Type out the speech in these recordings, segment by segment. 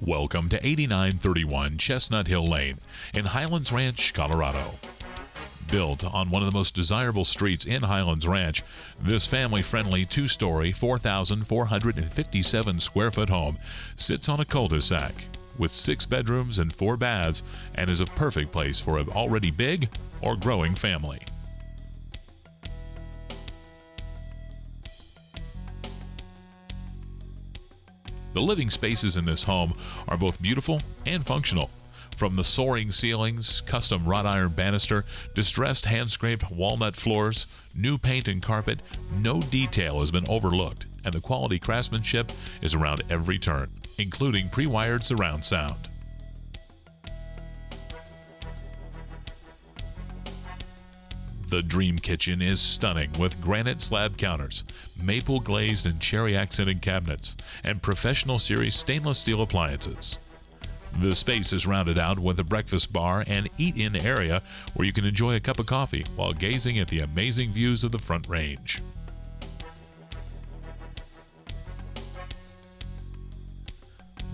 Welcome to 8931 Chestnut Hill Lane in Highlands Ranch, Colorado. Built on one of the most desirable streets in Highlands Ranch, this family friendly two story, 4,457 square foot home sits on a cul de sac with six bedrooms and four baths and is a perfect place for an already big or growing family. The living spaces in this home are both beautiful and functional. From the soaring ceilings, custom wrought iron banister, distressed hand scraped walnut floors, new paint and carpet, no detail has been overlooked, and the quality craftsmanship is around every turn, including pre wired surround sound. The Dream Kitchen is stunning with granite slab counters, maple glazed and cherry accented cabinets, and professional series stainless steel appliances. The space is rounded out with a breakfast bar and eat in area where you can enjoy a cup of coffee while gazing at the amazing views of the Front Range.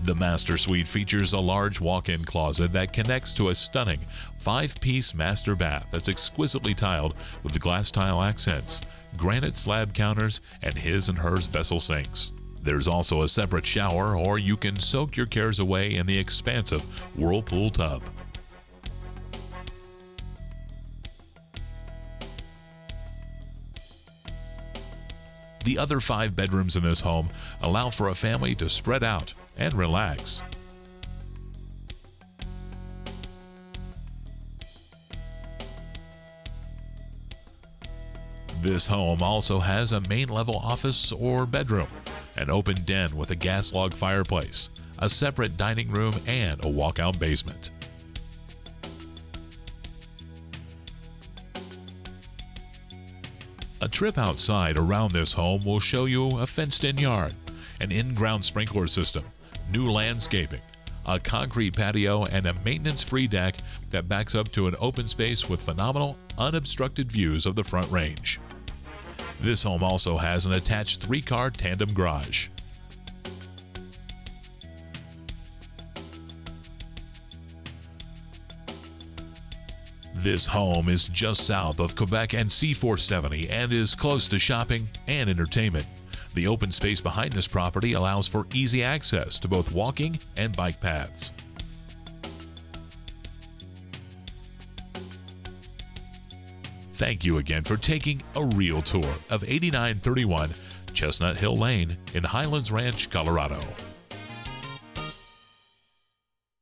The master suite features a large walk in closet that connects to a stunning five piece master bath that's exquisitely tiled with glass tile accents, granite slab counters, and his and hers vessel sinks. There's also a separate shower, or you can soak your cares away in the expansive Whirlpool tub. The other five bedrooms in this home allow for a family to spread out and relax. This home also has a main level office or bedroom, an open den with a gas log fireplace, a separate dining room, and a walkout basement. A trip outside around this home will show you a fenced in yard, an in ground sprinkler system, new landscaping, a concrete patio, and a maintenance free deck that backs up to an open space with phenomenal, unobstructed views of the Front Range. This home also has an attached three car tandem garage. This home is just south of Quebec and C470 and is close to shopping and entertainment. The open space behind this property allows for easy access to both walking and bike paths. Thank you again for taking a real tour of 8931 Chestnut Hill Lane in Highlands Ranch, Colorado.